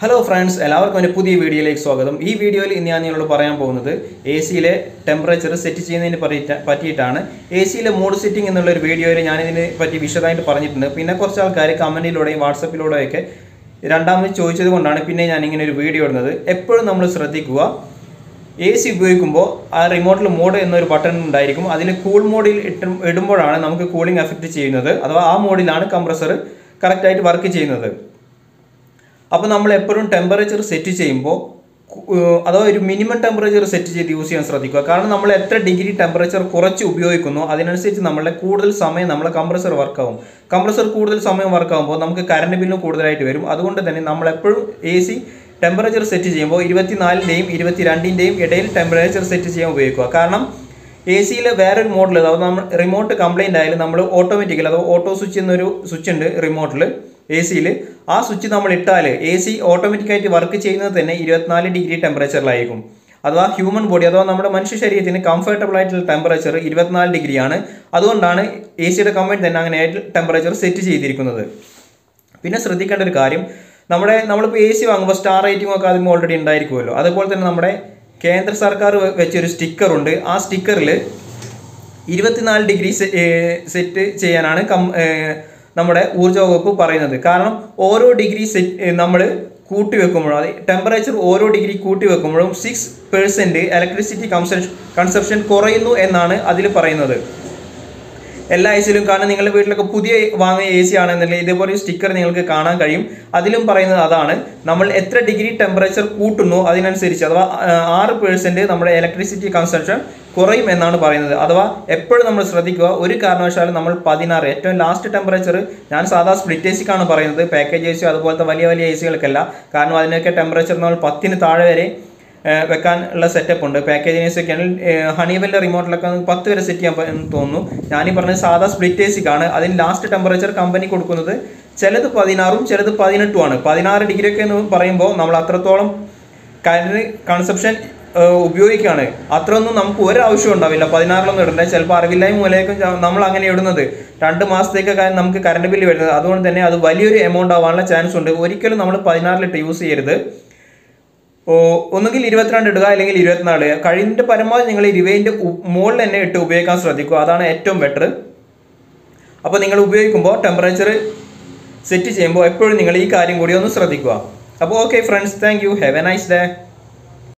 Hello friends എല്ലാവർക്കും എന്റെ പുതിയ വീഡിയോയിലേക്ക് സ്വാഗതം. ഈ വീഡിയോയിൽ ഇന്ന് ഞാൻ നിങ്ങളോട് പറയാൻ പോകുന്നത് എ സിയിലെ ടെമ്പറേച്ചർ സെറ്റ് ചെയ്യുന്നതിന് പറ്റിയിട്ടാണ്. എ സിയിലെ മോഡ് സെറ്റിംഗ് എന്നുള്ള ഒരു വീഡിയോയിൽ ഞാനിതിനെ പറ്റി വിശദമായിട്ട് പറഞ്ഞിട്ടുണ്ട്. പിന്നെ കുറച്ച് ആൾക്കാർ കമന്റിലൂടെയും വാട്സപ്പിലൂടെയൊക്കെ രണ്ടാമത് ചോദിച്ചത് കൊണ്ടാണ് പിന്നെ ഞാൻ ഇങ്ങനെ ഒരു വീഡിയോ ഇടുന്നത്. എപ്പോഴും നമ്മൾ ശ്രദ്ധിക്കുക. എ സി ഉപയോഗിക്കുമ്പോൾ ആ റിമോട്ടിൽ മോഡ് എന്നൊരു ബട്ടൺ ഉണ്ടായിരിക്കും. അതിൽ കൂൾ മോഡിൽ ഇട്ട് ഇടുമ്പോഴാണ് നമുക്ക് കൂളിംഗ് എഫക്റ്റ് ചെയ്യുന്നത്. അഥവാ ആ മോഡിലാണ് കംപ്രസർ കറക്റ്റായിട്ട് വർക്ക് ചെയ്യുന്നത്. അപ്പോൾ നമ്മൾ എപ്പോഴും ടെമ്പറേച്ചർ സെറ്റ് ചെയ്യുമ്പോൾ അഥവാ ഒരു മിനിമം ടെമ്പറേച്ചർ സെറ്റ് ചെയ്ത് യൂസ് ചെയ്യാൻ ശ്രദ്ധിക്കുക. കാരണം നമ്മൾ എത്ര ഡിഗ്രി ടെമ്പറേച്ചർ കുറച്ച് ഉപയോഗിക്കുന്നു അതിനനുസരിച്ച് നമ്മളെ കൂടുതൽ സമയം നമ്മളെ കംപ്രസർ വർക്കാവും കംപ്രസർ കൂടുതൽ സമയം വർക്കാവുമ്പോൾ നമുക്ക് കറണ്ട് ബില്ലും കൂടുതലായിട്ട് വരും. അതുകൊണ്ട് തന്നെ നമ്മൾ എപ്പോഴും എ സി ടെമ്പറേച്ചർ സെറ്റ് ചെയ്യുമ്പോൾ ഇരുപത്തിനാലിന്റെയും ഇരുപത്തിരണ്ടിന്റെയും ഇടയിൽ ടെമ്പറേച്ചർ സെറ്റ് ചെയ്യാൻ ഉപയോഗിക്കുക. കാരണം എ സിയിലെ വേറൊരു മോഡൽ അതായത് നമ്മൾ റിമോട്ട് കംപ്ലയിന്റ് ആയാലും നമ്മൾ ഓട്ടോമാറ്റിക്കലി അഥവാ ഓട്ടോ സ്വിച്ച് എന്നൊരു സ്വിച്ച് ഉണ്ട് റിമോട്ടിൽ എ സിയിൽ ആ സ്വിച്ച് നമ്മൾ ഇട്ടാൽ എ സി ഓട്ടോമാറ്റിക്കായിട്ട് വർക്ക് ചെയ്യുന്നത് തന്നെ ഇരുപത്തിനാല് ഡിഗ്രി ടെമ്പറേച്ചറിലായിരിക്കും അഥവാ ഹ്യൂമൻ ബോഡി അഥവാ നമ്മുടെ മനുഷ്യ ശരീരത്തിന് കംഫർട്ടബിൾ ആയിട്ടുള്ള ടെമ്പറേച്ചർ ഇരുപത്തിനാല് ഡിഗ്രിയാണ്. അതുകൊണ്ടാണ് എ സിയുടെ കമ്പനി തന്നെ അങ്ങനെ ടെമ്പറേച്ചർ സെറ്റ് ചെയ്തിരിക്കുന്നത്. പിന്നെ ശ്രദ്ധിക്കേണ്ട ഒരു കാര്യം നമ്മുടെ നമ്മളിപ്പോൾ എ സി വാങ്ങുമ്പോൾ സ്റ്റാർ റേറ്റിംഗ് ഒക്കെ അതിന് ഓൾറെഡി ഉണ്ടായിരിക്കുമല്ലോ. അതുപോലെ തന്നെ നമ്മുടെ കേന്ദ്ര സർക്കാർ വെച്ചൊരു സ്റ്റിക്കർ ഉണ്ട്. ആ സ്റ്റിക്കറിൽ ഇരുപത്തിനാല് ഡിഗ്രി സെറ്റ് ചെയ്യാനാണ് കം നമ്മുടെ ഊർജ വകുപ്പ് പറയുന്നത്. കാരണം ഓരോ ഡിഗ്രി നമ്മൾ കൂട്ടി വെക്കുമ്പോഴും അത് ടെമ്പറേച്ചർ ഓരോ ഡിഗ്രി കൂട്ടി വെക്കുമ്പോഴും six percent electricity consumption consumption കുറയുന്നു എന്നാണ് അതിൽ പറയുന്നത്. എല്ലാ എ സിയിലും കാരണം നിങ്ങളുടെ വീട്ടിലൊക്കെ പുതിയ വാങ്ങിയ എ സി ആണെന്നുണ്ടെങ്കിൽ ഇതേപോലെ ഒരു സ്റ്റിക്കർ നിങ്ങൾക്ക് കാണാൻ കഴിയും. അതിലും പറയുന്നത് അതാണ് നമ്മൾ എത്ര ഡിഗ്രി ടെമ്പറേച്ചർ കൂട്ടുന്നു അതിനനുസരിച്ച് അഥവാ ആറ് പേഴ്സന്റ് നമ്മുടെ ഇലക്ട്രിസിറ്റി കൺസംഷൻ കുറയും എന്നാണ് പറയുന്നത്. അഥവാ എപ്പോഴും നമ്മൾ ശ്രദ്ധിക്കുക ഒരു കാരണവശാലും നമ്മൾ പതിനാറ് ഏറ്റവും ലാസ്റ്റ് ടെമ്പറേച്ചർ ഞാൻ സാധാ സ്പ്ലിറ്റ് എ സിക്കാണ് പറയുന്നത്. പാക്കേജ് എ സി അതുപോലത്തെ വലിയ വലിയ എ സികൾക്കല്ല കാരണം അതിനൊക്കെ ടെമ്പറേച്ചർ നമ്മൾ പത്തിന് താഴെ വരെ വെക്കാൻ ഉള്ള സെറ്റപ്പ് ഉണ്ട്. പാക്കേജിന് എ സി ഒക്കെ ആണെങ്കിൽ ഹണിവെല്ലിന്റെ റിമോട്ടിലൊക്കെ പത്ത് വരെ സെറ്റ് ചെയ്യാൻ തോന്നുന്നു. ഞാനീ പറഞ്ഞത് സാധാ സ്പ്ലിറ്റ് എ സിക്കാണ് അതിന് ലാസ്റ്റ് ടെമ്പറേച്ചർ കമ്പനി കൊടുക്കുന്നത് ചിലത് പതിനാറും ചിലത് പതിനെട്ടുമാണ് പതിനാറ് ഡിഗ്രി ഒക്കെ എന്ന് പറയുമ്പോൾ നമ്മൾ അത്രത്തോളം കറണ്ട് കൺസപ്ഷൻ ഉപയോഗിക്കുകയാണ്. അത്രയൊന്നും നമുക്ക് ഒരു ആവശ്യം ഉണ്ടാവില്ല. പതിനാറിലൊന്നും ഇടണ്ടേ. ചിലപ്പോൾ അറിവില്ലായ്മ മൂലയേക്കും നമ്മൾ അങ്ങനെ ഇടുന്നത്. രണ്ട് മാസത്തേക്കൊക്കെ നമുക്ക് കറണ്ട് ബില്ല് വരുന്നത്. അതുകൊണ്ട് തന്നെ അത് വലിയൊരു എമൗണ്ട് ആവാനുള്ള ചാൻസ് ഉണ്ട്. ഒരിക്കലും നമ്മൾ പതിനാറിലിട്ട് യൂസ് ചെയ്യരുത്. ഒന്നുകിൽ ഇരുപത്തിരണ്ട് ഇടുക അല്ലെങ്കിൽ ഇരുപത്തിനാല് കഴിവിന്റെ പരമാവധി നിങ്ങൾ ഇരുപതിന്റെ മുകളിൽ തന്നെ ഇട്ട് ഉപയോഗിക്കാൻ ശ്രദ്ധിക്കുക. അതാണ് ഏറ്റവും ബെറ്റർ അപ്പോൾ നിങ്ങൾ ഉപയോഗിക്കുമ്പോൾ ടെമ്പറേച്ചർ സെറ്റ് ചെയ്യുമ്പോൾ എപ്പോഴും നിങ്ങൾ ഈ കാര്യം കൂടി ഒന്ന് ശ്രദ്ധിക്കുക. അപ്പോൾ okay friends thank you have a nice day